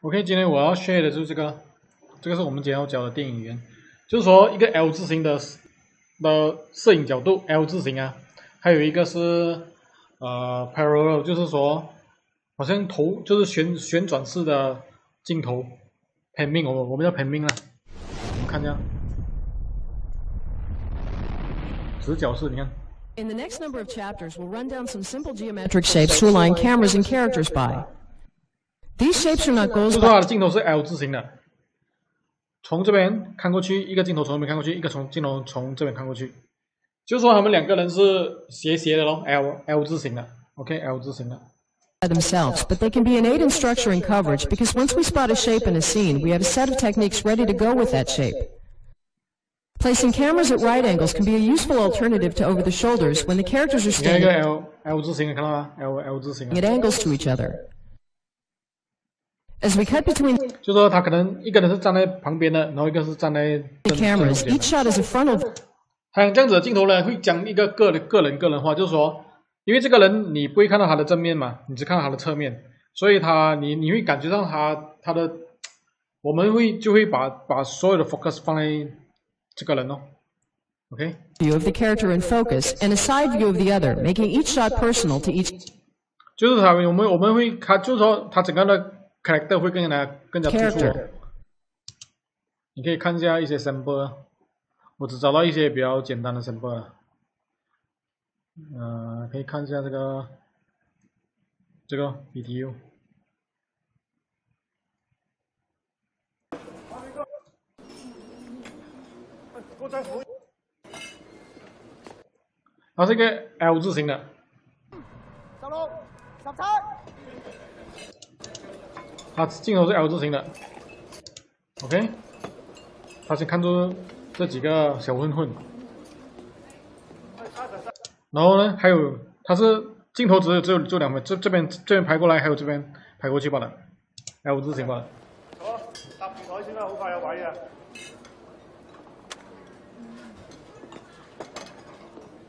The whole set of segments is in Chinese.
OK，今天我要 share 的就是这个，这个是我们今天要教的电影语言，就是说一个 L 字形的的摄影角度，L 字形啊，还有一个是呃 parallel，就是说好像头就是旋旋转式的镜头，p n 明，我我们叫 p 要 n 明了，我们看一下，直角式，你看。These shapes are not 就 goals 是说它的镜头是 L 字形的，从这边看过去，一个镜头从这边看过去，一个从镜头从这边看过去，就是说他们两个人是斜斜的咯，L L 字形的，OK，L 字形的。 by themselves, but they can be innate in structure and coverage because once we spot a shape in a scene, we have a set of techniques ready to go with that shape. Placing cameras at right angles can be a useful alternative to over the shoulders when the characters are 你看一个 standing L L 字形的，看到吗？L L 字形的， at angles to each other. As we between，cut 就说他可能一个人是站在旁边的，然后一个是站在。Cameras. Each shot is in frontal. 像这样子的镜头呢，会讲一个个人个人个人化，就是说，因为这个人你不会看到他的正面嘛，你只看到他的侧面，所以他你你会感觉到他他的，我们会就会把把所有的 focus 放在这个人哦。OK. View of the character i n focus, and a side view of the other, making each shot personal to each. 就是他们我们我们会看，就是说他整个的。Character 会更加更加不错，你可以看一下一些 symbol，我只找到一些比较简单的 s y m p l e 呃，可以看一下这个这个 BTU，啊，这个，是一个 L 字形的。上路，上强。他镜头是 L 字形的，OK，他先看出这几个小混混，然后呢，还有他是镜头只有只有这两边，这这边这边拍过来，还有这边拍过去吧了，L 字形吧了。搭平台，现在好快有位啊！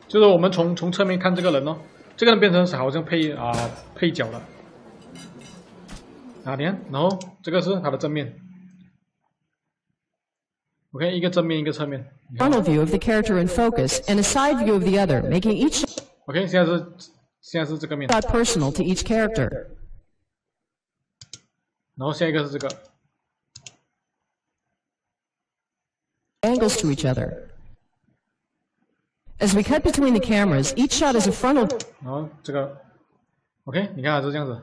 就是我们从从侧面看这个人哦，这个人变成是好像配啊配角了。啊，你看，然后这个是他的正面，OK，一个正面一个侧面你看 frontal view of the character in focus and a side view of the other, making each ，OK，现在是现在是这个面， shot personal to each character. 然后下一个是这个， angles to each other. As we cut between the cameras, each shot is a frontal 然后这个，OK，你看它是这样子，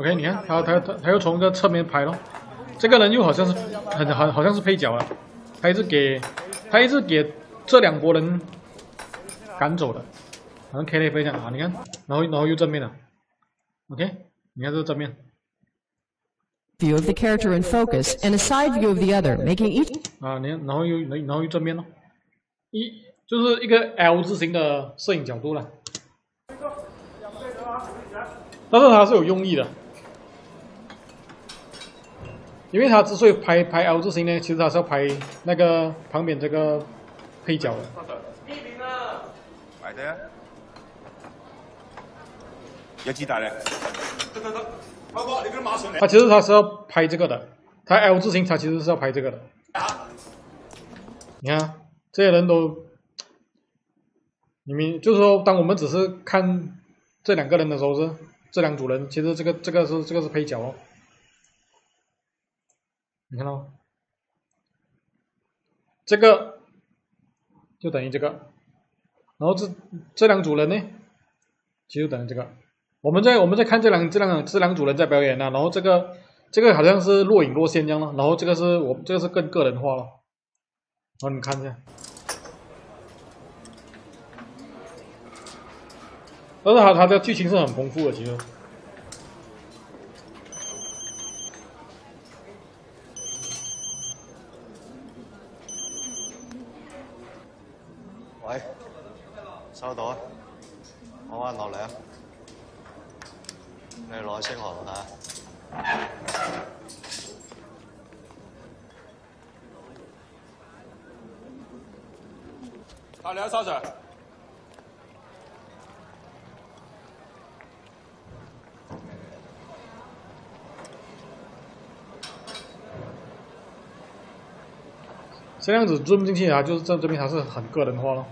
OK，你看，他他他他又从个侧面拍了，这个人又好像是很很好像是配角了，他一直给他一直给这两拨人赶走了，反正 K 也非常好，你看，然后然后又正面了，OK，你看这正面。View of the character in focus and a side view of the other, making each 啊，你看，然后又然后又正面了，一就是一个 L 字形的摄影角度了，但是他是有用意的。因为他之所以拍拍 L 字形呢，其实他是要拍那个旁边这个配角的。第一名啊，来的，有几打嘞？嘞？他其实他是要拍这个的，他 L 字形，他其实是要拍这个的。你看这些人都，你们就是说，当我们只是看这两个人的时候，是这两组人，其实这个这个是这个是配角哦。你看到吗？这个就等于这个，然后这这两组人呢，其实等于这个。我们在我们在看这两这两这两组人在表演呢，然后这个这个好像是若隐若现样了，然后这个是我这个是更个人化了。然后你看一下，但是它它的剧情是很丰富的，其实。喂，收到，我翻落嚟啊，你攞去清寒吓，阿梁收着，先样子钻唔进去啊，就是证证明还是很个人化了。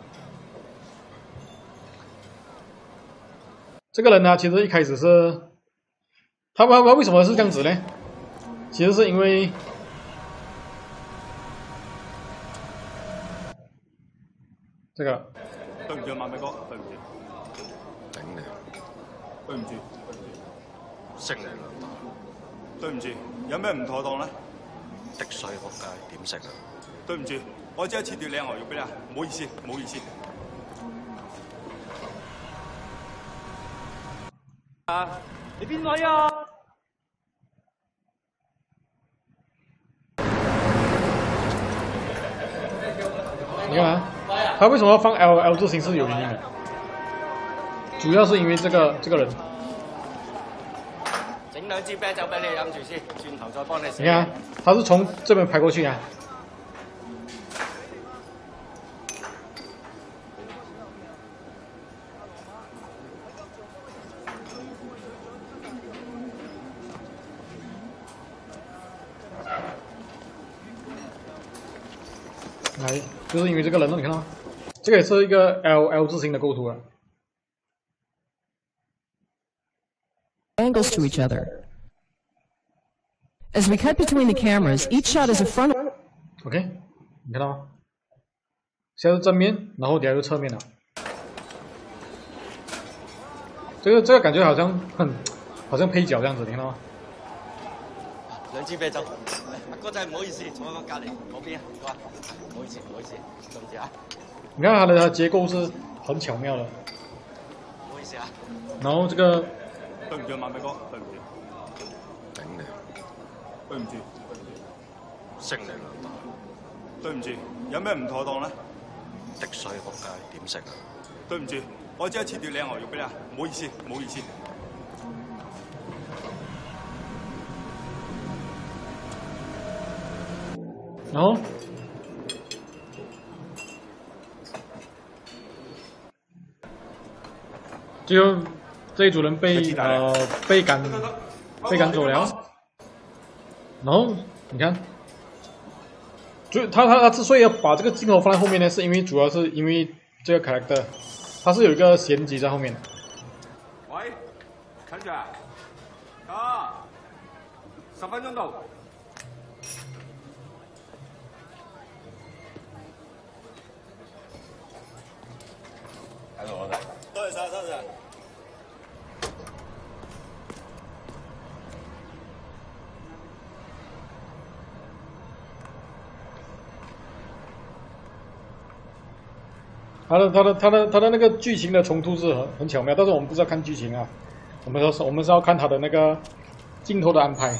这个人呢，其实一开始是，他不不为什么是这样子呢？其实是因为这个。对不住，马尾哥，对不住。顶你！对唔住。升你两打。对唔住，有咩唔妥当呢？滴水扑街，点升啊？对唔住，我再一次掉靓河鱼俾你啊！唔好意思，唔好意思。啊！你边位啊？你干嘛？他为什么要放 L L 字形是有原因的，主要是因为这个这个人。整两支啤酒俾你饮住先，转头再帮你。你看，他是从这边拍过去啊。就是因为这个人呢，你看到吗？这个也是一个 L L 字形的构图啊。Angles to each other. As we cut between the cameras, each shot is a front. o k 你看到吗？先是正面，然后底下就侧面了。这个这个感觉好像很，好像配角这样子，你看到吗？两支啤酒。个仔唔好意思，坐喺我隔篱嗰边，唔该，唔好意思，唔好意思，对唔住啊！你看它的结构是很巧妙的。唔好意思啊！然后这个对唔住，马美哥，对唔住，顶你！对唔住，食你两啖！对唔住，有咩唔妥当咧？滴水扑街点食啊？对唔住，我只刻切掉靓牛肉俾你啊！唔好意思，唔好意思。然后，就这一组人被呃被赶被赶走了。然后你看，就他他他之所以要把这个镜头放在后面呢，是因为主要是因为这个 character，他是有一个衔接在后面的。喂，陈姐，啊，十分钟到。好的，我的。多谢沙先生。他的他的他的他的那个剧情的冲突是很很巧妙，但是我们不是要看剧情啊，我们要是，我们是要看他的那个镜头的安排。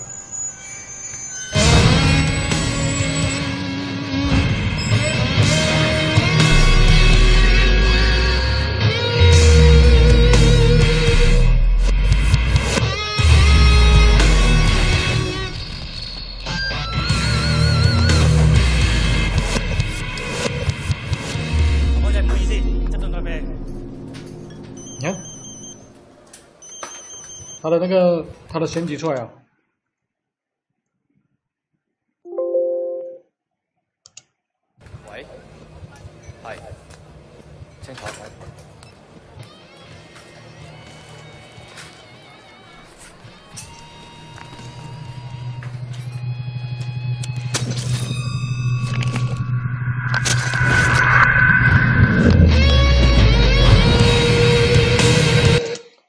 他的那个，他的升级出来啊。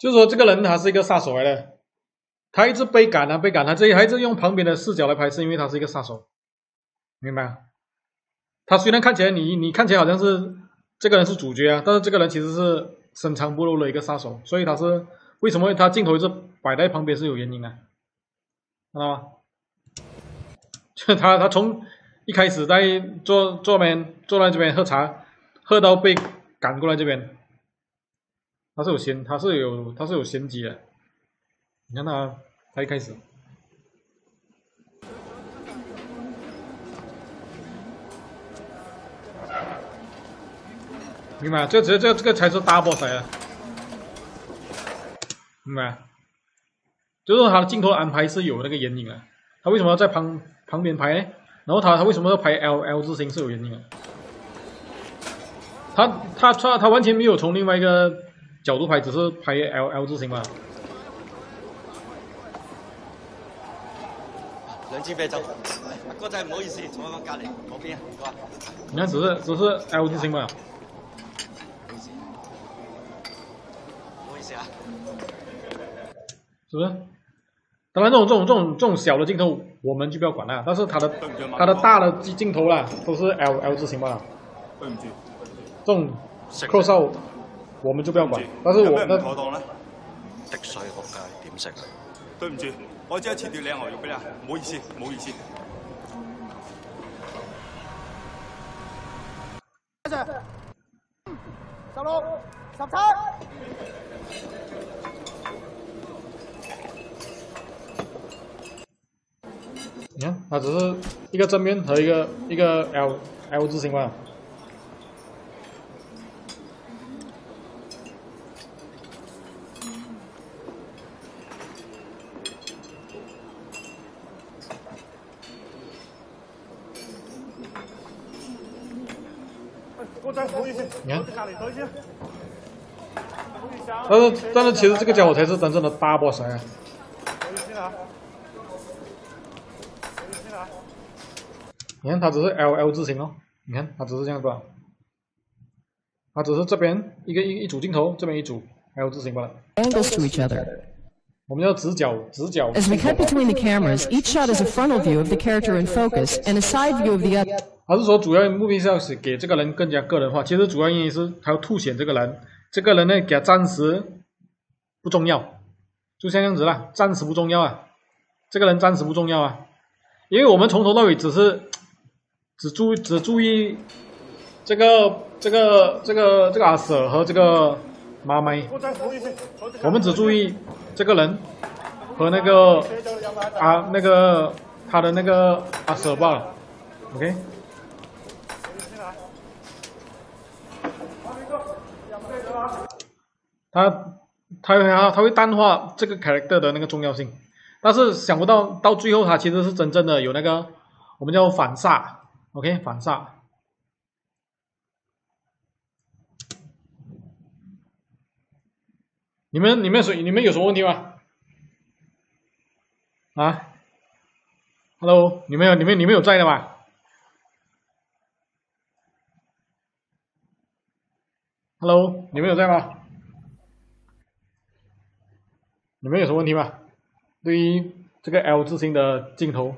就是说，这个人他是一个杀手来的，他一直被赶啊被赶，他这还是用旁边的视角来拍，是因为他是一个杀手，明白？他虽然看起来你你看起来好像是这个人是主角啊，但是这个人其实是深藏不露的一个杀手，所以他是为什么他镜头一直摆在旁边是有原因啊？看到吗？就 他他从一开始在坐坐边坐在这边喝茶，喝到被赶过来这边。他是有先，他是有他是有先机的。你看他他一开始，明白？这这这这个才是 double 赛啊！明白？就是他的镜头安排是有那个原因啊。他为什么要在旁旁边拍？呢？然后他他为什么要拍 L L 字形是有原因啊？他他他他完全没有从另外一个。角度拍只是拍 L L 字形嘛？人机倍焦，哥在，不好意思，从我隔里，我边啊，哥。你看只是只是 L 字形嘛？不好意啊，是不是？当然，这种这种这种这种小的镜头我们就不要管了。但是它的它的大的镜镜头啦，都是 L L 字形吧？对不住，这种 close up。我们就不要管，有咩唔妥当啦？滴水学界点食？对唔住，我只系切条靓牛肉俾你啊！唔好意思，唔好意思。开始，十路十七。你看，它只是一个正面和一个一个 L L 字形吧。但是但是，其实这个家伙才是真正的大 b 八 s 神啊！你看，他只是 L L 字形哦。你看，他只是这样转，他只是这边一个一一组镜头，这边一组 L 字形罢了。n g l e s to each other. 我们叫直角直角。As we cut between the cameras, each shot is a frontal view of the character in focus and a side view of the other. 他是说主要目的是要给这个人更加个人化，其实主要原因是他要凸显这个人。这个人呢，给他暂时不重要，就像这样子了，暂时不重要啊。这个人暂时不重要啊，因为我们从头到尾只是只注只注意这个这个这个这个阿舍和这个妈妈，我们只注意这个人和那个啊那个他的那个阿舍罢了，OK。他他他他会淡化这个 character 的那个重要性，但是想不到到最后，他其实是真正的有那个我们叫反杀，OK，反杀。你们你们谁你们有什么问题吗？啊，Hello，你们有你们你们有在的吗？Hello，你们有在吗？你们有什么问题吗？对于这个 L 字形的镜头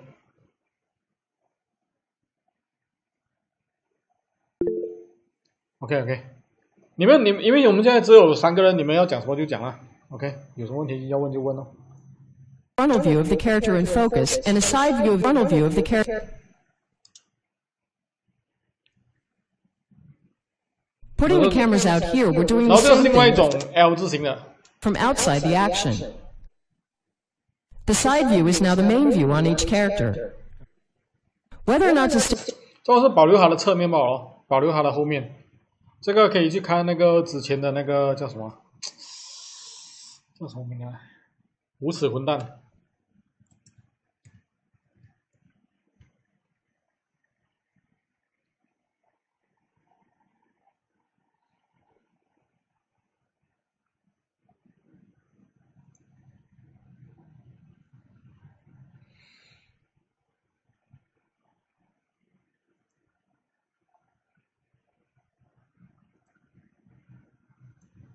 ，OK OK。你们，你，因为我们现在只有三个人，你们要讲什么就讲了，OK。有什么问题要问就问哦。然后这是另外一种 L 字形的。f r outside m o the action，the side view is now the main view on each character. Whether or not to，这个是保留好的侧面包喽，保留好的后面，这个可以去看那个之前的那个叫什么，叫什么名字？无耻混蛋。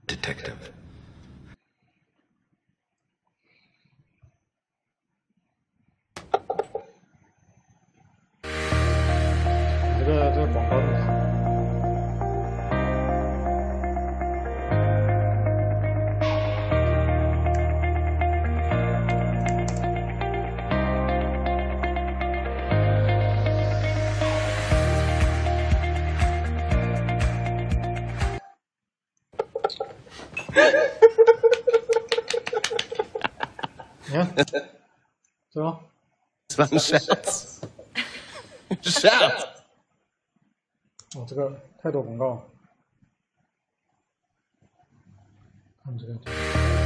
Detective. 是吗？什 么？啥？哇，这个太多广告了。看这个。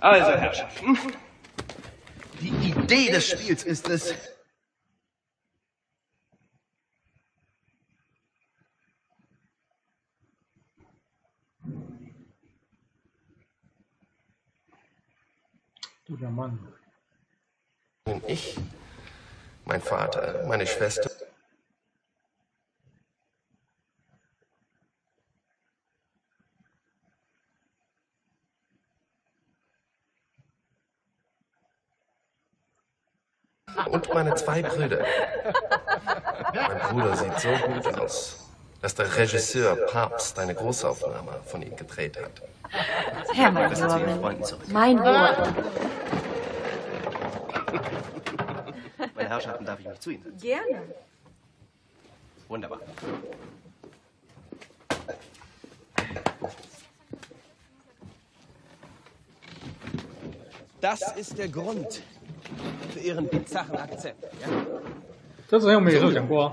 Also, Herrschaften, die Idee des Spiels ist es, Du der Mann. Ich, mein Vater, meine Schwester. meine zwei Brüder. Mein Bruder sieht so gut aus, dass der Regisseur Papst eine Großaufnahme von ihm gedreht hat. Herr mein Norman, mein Wort. Meine Herrschaften, darf ich mich zu Ihnen setzen? Gerne. Wunderbar. Das ist der Grund, für Ihren bizarren Akzent. Ja? Das haben wir so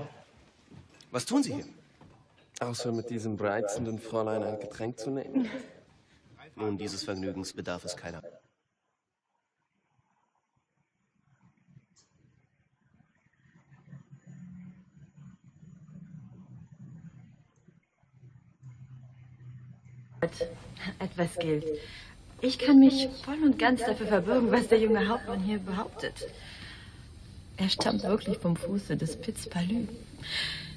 Was tun Sie hier? Außer mit diesem reizenden Fräulein ein Getränk zu nehmen. Nun, dieses Vergnügens bedarf es keiner. Etwas gilt. Ich kann mich voll und ganz dafür verbürgen, was der junge Hauptmann hier behauptet. Er stammt wirklich vom Fuße des Piz Palü.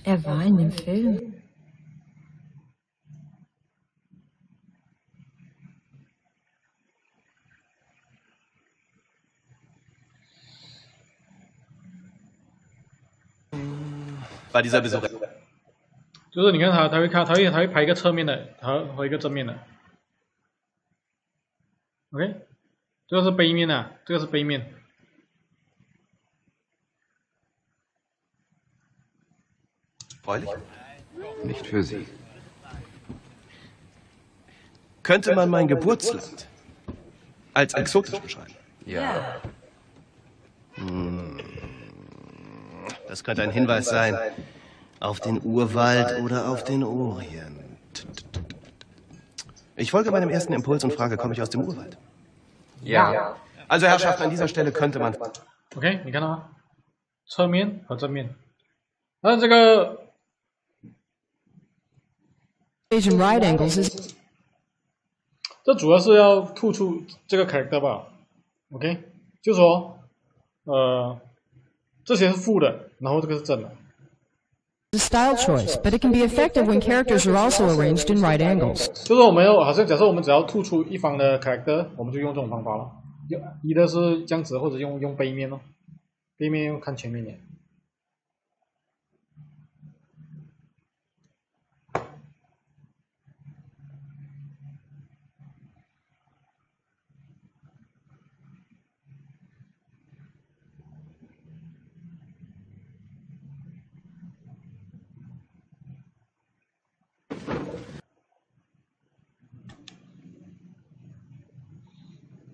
Er war in dem Film. War dieser Besuch 就是你看他，他会看，他会他会拍一个侧面的，和和一个正面的。 OK，这个是背面啊，这个是背面。 erfreulich? Nicht für Sie. Könnte man mein Geburtsland als exotisch beschreiben? Ja. Hm. Das könnte ein Hinweis sein auf den Urwald oder auf den Orient. Ich folge meinem ersten Impuls und frage, komme ich aus dem Urwald? Ja. Also, Herrschaften, an dieser Stelle könnte man. OK，你看到吗？侧面和正面。那这个 Asian right angles is 这主要是要突出这个 character 吧，OK，就是说，呃，这些是负的，然后这个是正的。 是 style choice，b u t it can be effective when characters are also arranged in right angles。就是我们好像假设我们只要突出一方的 character，我们就用这种方法了。一的是样直或者用用背面咯，背面要看前面脸。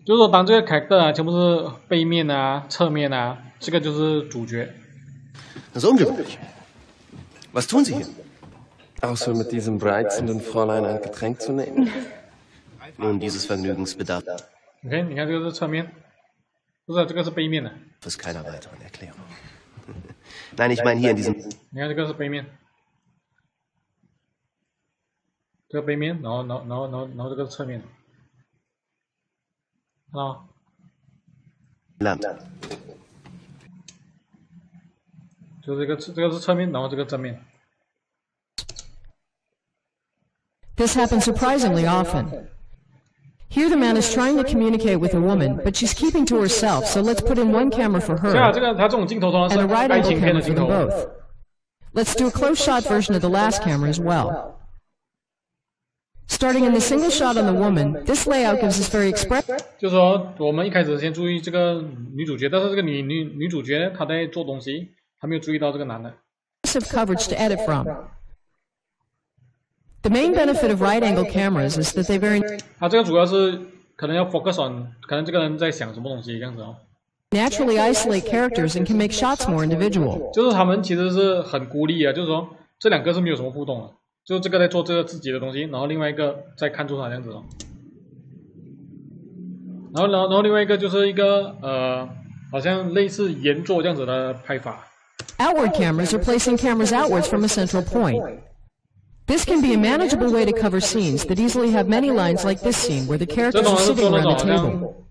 就是说，当这个 character 啊，全部是背面啊、侧面啊，这个就是主角。 Das ist ungewöhnlich. Was tun Sie hier? Außer mit diesem reizenden Fräulein ein Getränk zu nehmen. Nun, dieses Vergnügens bedarf OK，你看这个是侧面，不是这个是背面的。 es keiner weiteren Erklärung. Nein, ich meine hier in diesem. 你看这个是背面， 这个背面，然后然后然后然后然后这个侧面， 啊， Land. 就这个这个是侧面，然后这个正面。 This happens surprisingly often. Here the man is trying to communicate with a woman, but she's keeping to herself, so let's put in one camera for 这样 her 这个它这种镜头通常 and a 是 right 爱 angle 情片 camera 的 for 镜 them 头。 both. Let's do a close shot version of the last camera as well. Starting in the single shot on the woman, this layout gives us very expressive 就是说，我们一开始先注意这个女主角，但是这个女女女主角她在做东西，她没有注意到这个男的。 coverage to edit from. The main benefit of right angle cameras is that they very 啊，这个主要是可能要 focus on，可能这个人在想什么东西这样子哦。 naturally isolate characters and can make shots more individual. 就是他们其实是很孤立啊，就是说这两个是没有什么互动的， 就这个在做这个自己的东西，然后另外一个在看住它这样子了。然后，然后，然后另外一个就是一个呃，好像类似圆桌这样子的拍法。Outward cameras are placing cameras outwards from a central point. This can be a manageable way to cover scenes that easily have many lines, like this scene where the characters are sitting around the table.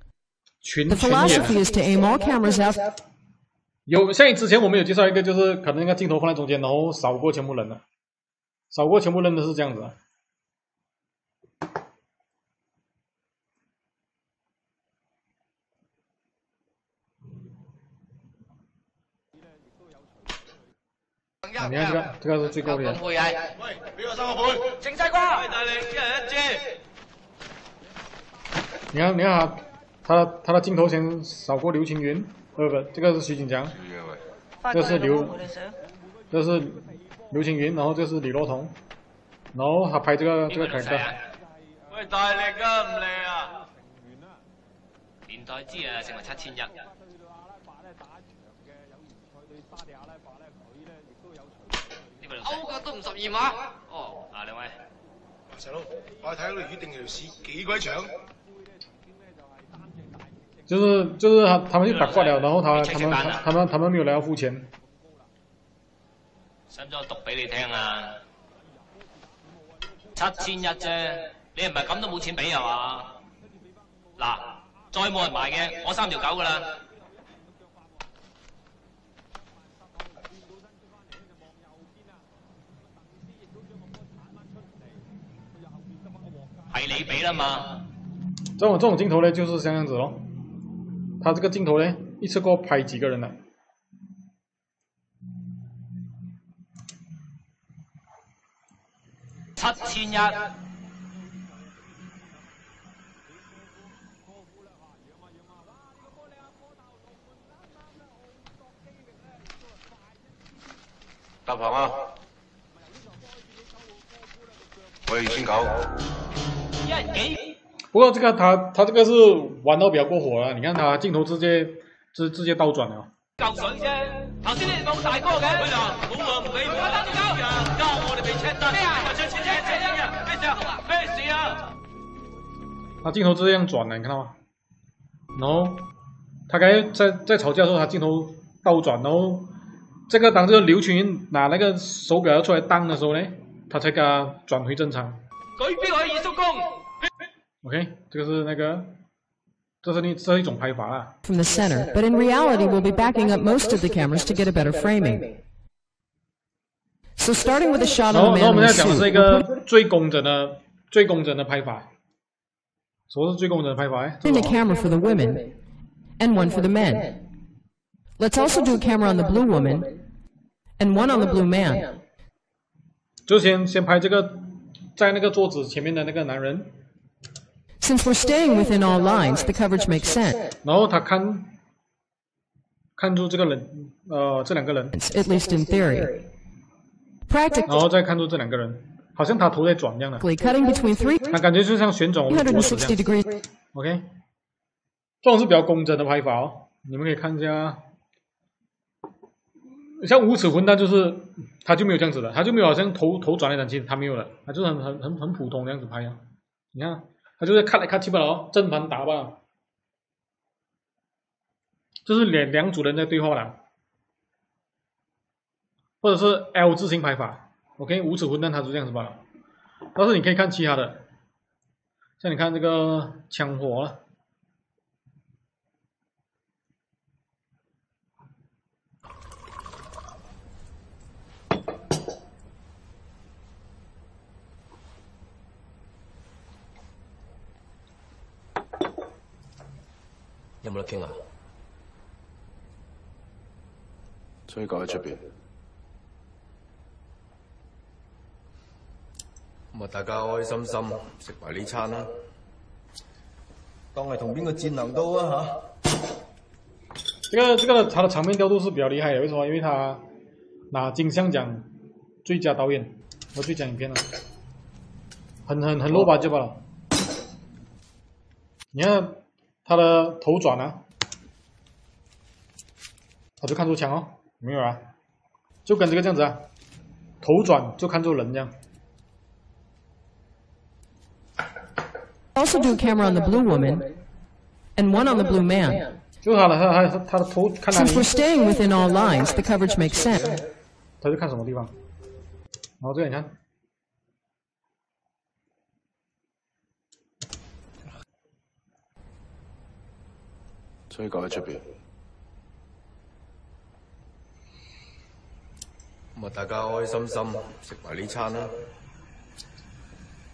The philosophy is to aim all cameras o u t 有像你之前我们有介绍一个，就是可能那个镜头放在中间，然后扫过全部人了。扫过全部人的是这样子。你看，这个，这个是最高的人。你！喂，我三个整瓜。你看，你看，他他的镜头前扫过刘青云，不不，这个是徐锦江，这是刘，这是。刘青云，然后就是李若彤，然后他拍这个这个凯特。喂，大力哥，唔嚟啊？年代之啊，成为七千人。欧哥都唔十二码。哦，啊两位。细佬，我睇你预定条市几鬼长。就是就是，他们就打挂了，然后他他们他们他们没有来要付钱。想唔想我讀俾你听啊？七千一啫，你唔系咁都冇钱俾係嘛？嗱，再冇人賣嘅，我三条狗噶啦。系你俾啦嘛？这种这种镜头咧，就是这样子咯。他这个镜头咧，一次过拍几个人咧？七千一，大鹏啊，我要一千九。不过这个他他这个是玩的比较过火了，你看他镜头直接直直接倒转了。够水啫！头先你冇大哥嘅，佢就冇话唔俾。交我哋未清单，咩啊？还差千千，千啊！咩事啊？他镜头这样转的，你看到吗？然后他感才在在吵架的时候，他镜头倒转，然后这个当这个刘群拿那个手表要出来当的时候呢，他才给它转回正常。对标可以收工。OK，这个是那个。这是另这是一种拍法了。From the center, but in reality, we'll be backing up most of the cameras to get a better framing. So starting with a shot of the man in the suit. 然后，然后我们要讲是一个最工整的、最工整的拍法。什么是最工整的拍法？Then a camera for the women, and one for the men. Let's also do a camera on the blue woman, and one on the blue man. 就先，先拍这个在那个桌子前面的那个男人。Since we're staying within all lines, the coverage makes sense. 然后他看，看住这个人，呃，这两个人。At least in theory. Practically. 然后再看住这两个人，好像他头在转一样的。他感觉就 c 旋转，我们 cutting between three d e g r e e s OK. 这种是比较工整的拍法哦，你们可以看一下。像五尺混蛋就是，他就没有这样子的，他就没有好像头头转那种，其实他没有的，他就是很很很很普通的这样子拍呀。你看。就是看来看去吧，哦，正反打吧，就是两两组人在对话了，或者是 L 字形排法。OK，五指混蛋它是这样子吧？但是你可以看其他的，像你看这个枪火。有冇得听啊？所以搞喺出边，咁啊大家开开心心食埋呢餐啦，当系同边个截能刀啊吓？这个这个他的场面调度是比较厉害的，为什么？因为他拿金像奖最佳导演和最佳影片了，很很很落把就罢啦，你看。他的头转呢？他就看出枪哦，没有啊，就跟这个这样子啊，头转就看出人这样。Also do camera on the blue woman, and one on the blue man. 就他了，他他他的头。Since we're staying within all lines, the coverage makes sense. 他就看什么地方，然后这个你看。呢搞喺出边，咁啊！大家开开心心食埋呢餐啦，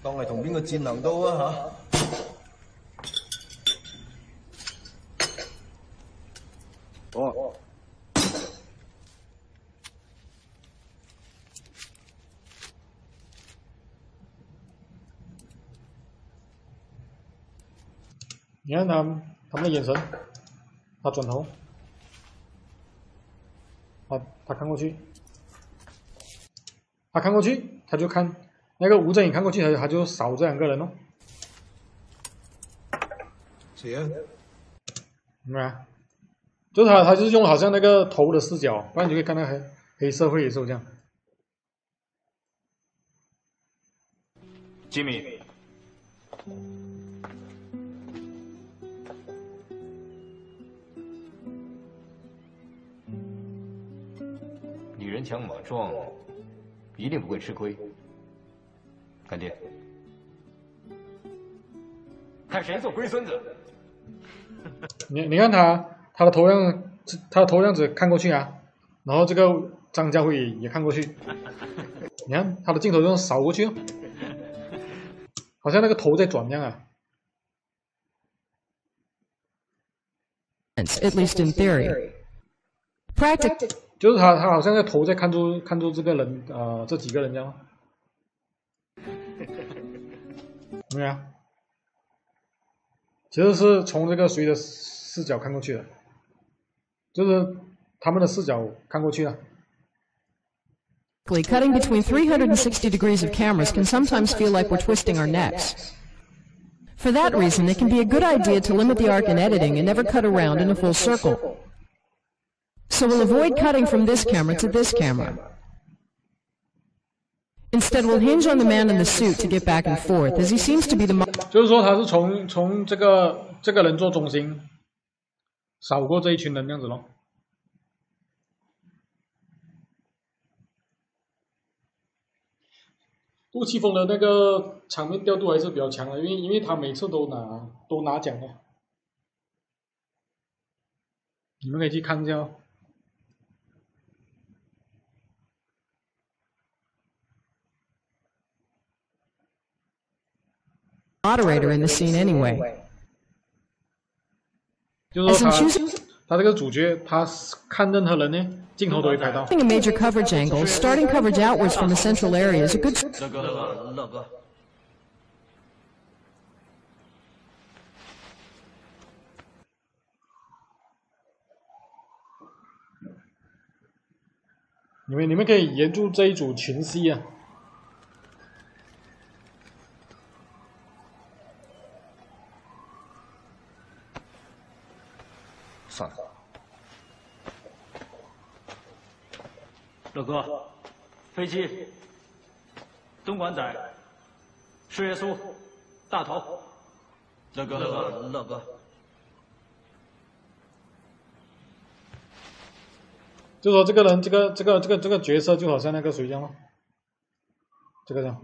当系同边个智能刀啊吓！我，你看他们，他们眼神。他转头，他他看过去，他看过去，他就看那个吴正宇看过去，他他就扫这两个人哦。谁呀？什么？就是他，他就是用好像那个头的视角，不然你可以看到黑黑社会也是这样。吉米。人强马壮，一定不会吃亏。干爹，看谁做龟孙子？你你看他，他的头样，他的头样子看过去啊，然后这个张家辉也看过去，你看他的镜头这样扫过去，好像那个头在转那样啊。At least in theory, p r a c t i c e 就是他，他好像在头在看住看住这个人啊，这几个人这样。没有，其实是从这个谁的视角看过去的，就是他们的视角看过去的。Cutting between 360 degrees of cameras can sometimes feel like we're twisting our necks. For that reason, it can be a good idea to limit the arc in editing and never cut around in a full circle. So we'll avoid cutting from this camera to this camera. Instead, we'll hinge on the man in the suit to get back and forth as he seems to be the m o t e r 就是说他是从从这个这个人做中心，扫过这一群人这样子咯。杜琪峰的那个场面调度还是比较强的，因为因为他每次都拿，都拿奖的，你们可以去看一下哦。moderator in the scene anyway. 就是说 As 他 in choosing 他这个主角，他看任何人呢，镜头都会拍到。 a major coverage angle, starting coverage outwards from the central area is a good 乐哥，乐哥，乐哥，你们你们可以沿住这一组群戏啊。 算了，乐哥，飞机，东莞仔，石爷稣，大头，乐哥，乐哥，乐哥，就说这个人，这个这个这个这个角色，就好像那个谁一样，吗？这个人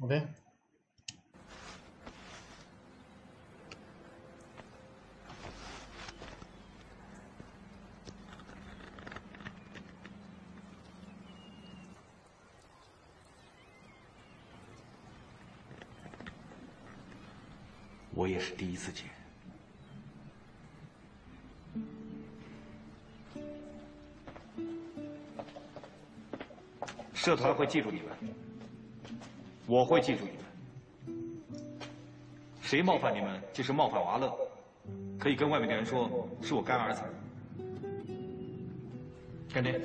，OK。也是第一次见。社团会记住你们，我会记住你们。谁冒犯你们，就是冒犯娃乐，可以跟外面的人说是我干儿子。干爹，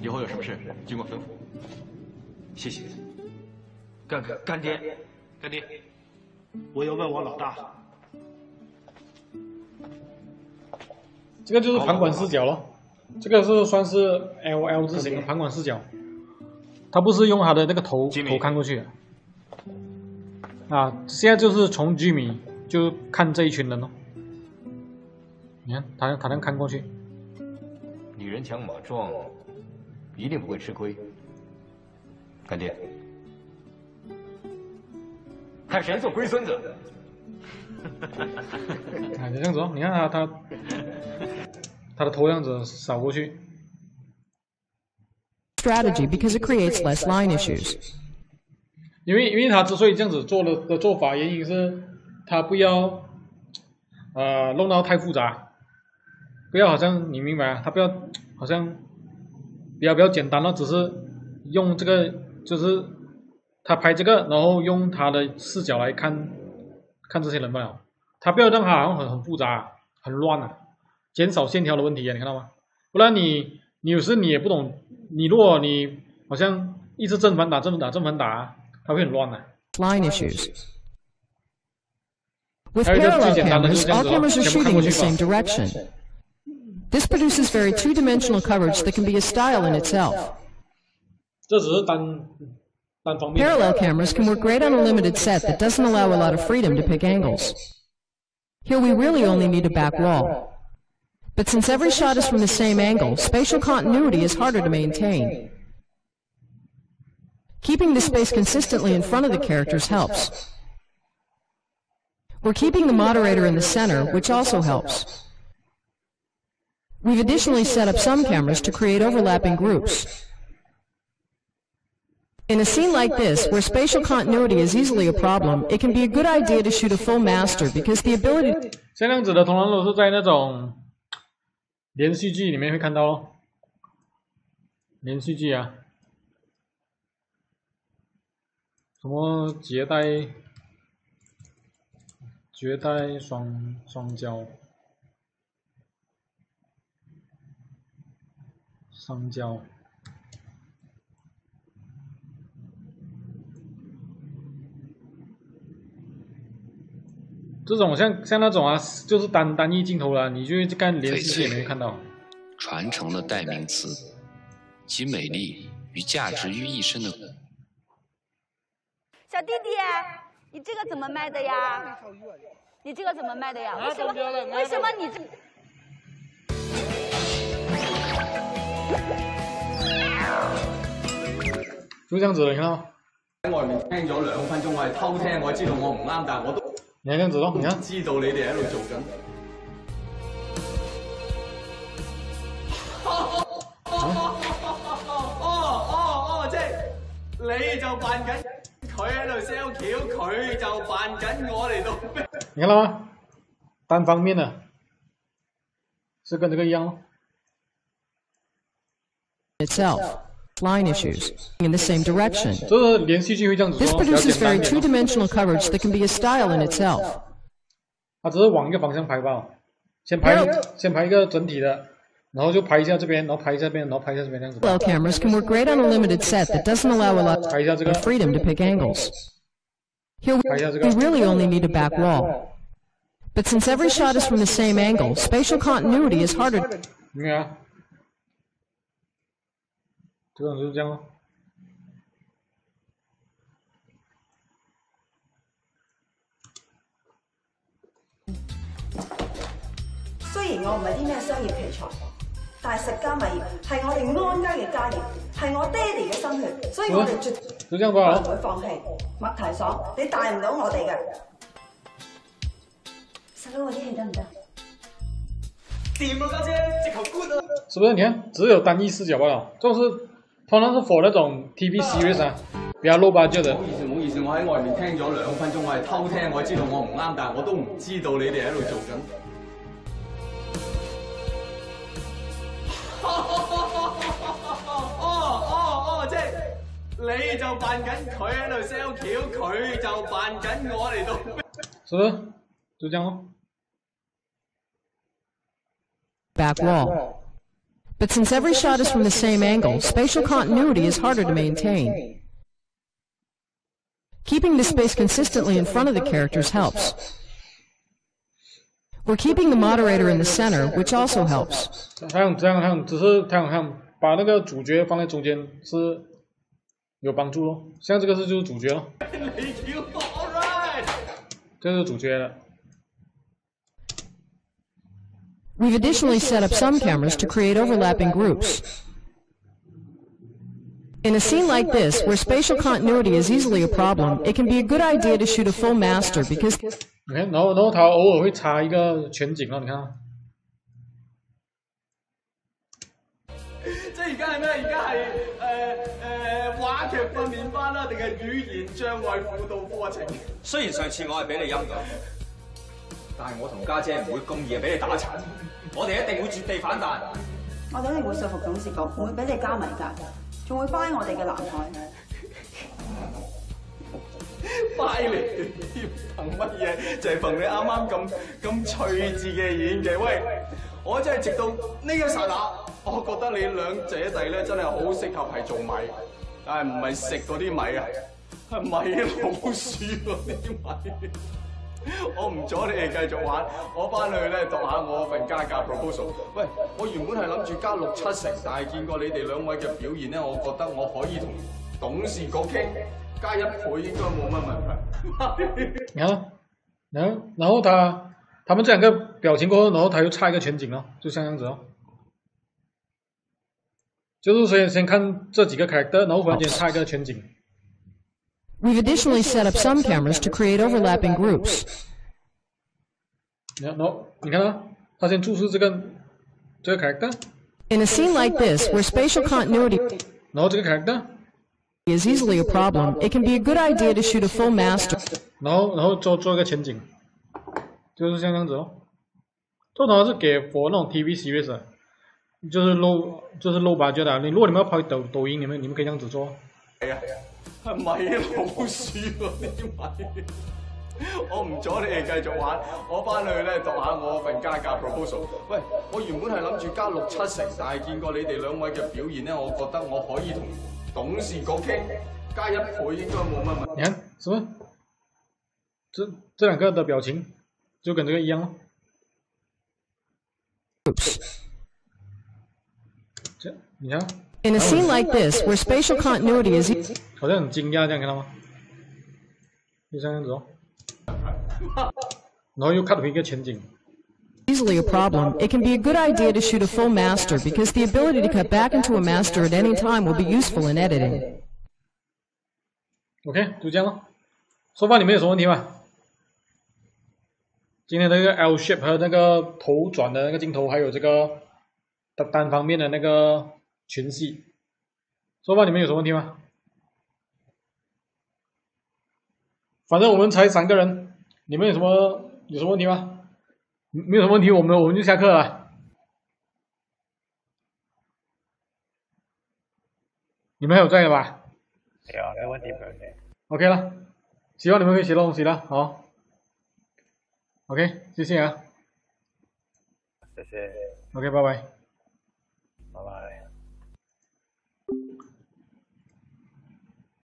以后有什么事尽管吩咐。谢谢，干干干爹，干爹。我要问我老大，这个就是旁观视角了，这个是算是 L L 字型的旁观视角，他不是用他的那个头头看过去，啊，现在就是从居民就看这一群人喽，你看他他能看过去，女人强马壮，一定不会吃亏，干爹。看谁做龟孙子，啊，这样子哦！你看他，他他的头样子扫过去。Strategy because it creates less line issues。因为因为他之所以这样子做的做法，原因是他不要啊弄到太复杂，不要好像你明白，他不要好像比较比较简单，了，只是用这个就是。他拍这个，然后用他的视角来看，看这些人没有？他不要让他好像很很复杂，很乱啊，减少线条的问题呀，你看到吗？不然你，你有时你也不懂，你如果你好像一直正反打、正反打、正反打，他会很乱的。Line issues. With parallel cameras, all cameras are shooting in the same direction. This produces very two-dimensional coverage that can be a style in itself. 这只是单。Parallel cameras can work great on a limited set that doesn't allow a lot of freedom to pick angles. Here we really only need a back wall. But since every shot is from the same angle, spatial continuity is harder to maintain. Keeping the space consistently in front of the characters helps. We're keeping the moderator in the center, which also helps. We've additionally set up some cameras to create overlapping groups. In a scene like this, where spatial continuity is easily a problem, it can be a good idea to shoot a full master because the ability 像这样子的，通常都是在那种连续剧里面会看到咯。连续剧啊，什么绝代绝代双双骄，双骄。 这种像像那种啊，就是单单一镜头了，你就看连视也没看到。传承的代名词，集美丽与价值于一身的。小弟弟，你这个怎么卖的呀？你这个怎么卖的呀？为什么？为什么你这？就这样子你看到吗？在外面听咗两分钟，我系偷听，我知道我唔啱，但系我都。你喺度做咯，我知道你哋喺度做紧。哦哦哦哦，即系你就扮紧，佢喺度 sell 桥，佢就扮紧我嚟到。你睇到嘛，单方面的，是跟这个一样咯。sell。Line issues in the same direction. 这是连续剧会这样子 This 说，比较 produces 简单 very 一点。 two-dimensional coverage that can be a style in itself. 它只是往一个方向拍吧，先拍先拍一个整体的，然后就拍一下这边，然后拍一下这边，然后拍一下这边，这样子。 Parallel cameras can work great on a limited set that doesn't allow a lot 拍一下这个 of freedom to pick angles. Here we, 拍一下这个 we really only need a back wall. But since every shot is from the same angle, spatial continuity is harder. 明白啊？ 就虽然我唔系啲咩商业题材，但系食家米业系我哋安家嘅家业，系我爹哋嘅心血，所以我哋绝我唔会放弃。麦提爽，你带唔到我哋嘅。细到我啲气得唔得？点家姐，接口管啊！是不是？你看，只有单一视角罢了。就是。通常是 for 呢种 t v s e r 比较 low budget。唔好意思，唔好意思，我喺外面听咗两分钟，我系偷听，我知道我唔啱，但我都唔知道你哋喺度做紧。哦哦哦，即系你就扮紧佢喺度 sell 桥，佢就扮紧我嚟到。是，就这样咯。Back wall。But since every shot is from the same angle, spatial continuity is harder to maintain. Keeping the space consistently in front of the characters helps. We're keeping the moderator in the center, which also helps. 他想这样看，只是他想看把那个主角放在中间是有帮助咯。像这个是就是主角咯，你叫我 all right。这是主角了。 We've additionally set up some cameras to create overlapping groups. In a scene like this, where spatial continuity is easily a problem, it can be a good idea to shoot a full master because 你看，然后然后他偶尔会插一个全景咯，你看啊。即系而家系咩？而家系诶诶话剧训练班啦，定系语言障碍辅导课程？虽然上次我系俾你阴咗， 但系我同家姐唔會咁易俾你打残，我哋一定會絕地反彈。我哋一定會说服董事局，唔會俾你加迷格，仲會翻我哋嘅南海。翻嚟凭乜嘢？就係凭你啱啱咁咁趣致嘅演技。喂，我真係直到呢一剎那，我覺得你兩姐弟咧真係好適合係做米，但係唔係食嗰啲米啊，係米老鼠嗰啲米。我唔阻你哋繼續玩，我翻去咧讀下我份加價 proposal。喂，我原本係諗住加六七成，但係見過你哋兩位嘅表現咧，我覺得我可以同董事局傾加一倍，應該冇乜問題。啊 啊，然後佢，他们这两个表情过后，然后他又差一个全景咯，就像样子哦，就是先先看这几个开的，然后后间差一个全景。we've additionally set up some cameras to create overlapping groups. 然后然后你看到他先注视这个这个 character， In a scene like this, where spatial continuity 然后这个 character， is easily a problem, it can be a good idea to shoot a full master. 然后然后做做一个全景，就是像这样子哦。这通常是给 for 那种 TV series，的就是 low 就是 low budget 的。你如果你们要拍抖抖音，你们你们可以这样子做。 系啊系啊，米老鼠嗰啲米，我唔阻你哋继续玩，我翻去咧读下我份加价 proposal。喂，我原本系谂住加六七成，但系见过你哋两位嘅表现咧，我觉得我可以同董事局倾加一。你看什么？这这两个的表情就跟这个一样咯。这你看。In a scene like this, where spatial continuity is e- 好像很惊讶这样，看到吗？就这样子哦。然后又 cut 回一个全景， easily a problem, it can be a good idea to shoot a full master because the ability to cut back into a master at any time will be useful in editing. OK，就这样咯。说吧，你们有什么问题吗？今天的那个 L shape 和那个头转的那个镜头，还有这个单单方面的那个 群系，说吧，你们有什么问题吗？反正我们才三个人，你们有什么有什么问题吗？没有什么问题，我们我们就下课了。你们还有在的吧？有，没问题没问题。OK 了，希望你们可以学到东西了，好。OK，谢谢啊。谢谢。OK，拜拜。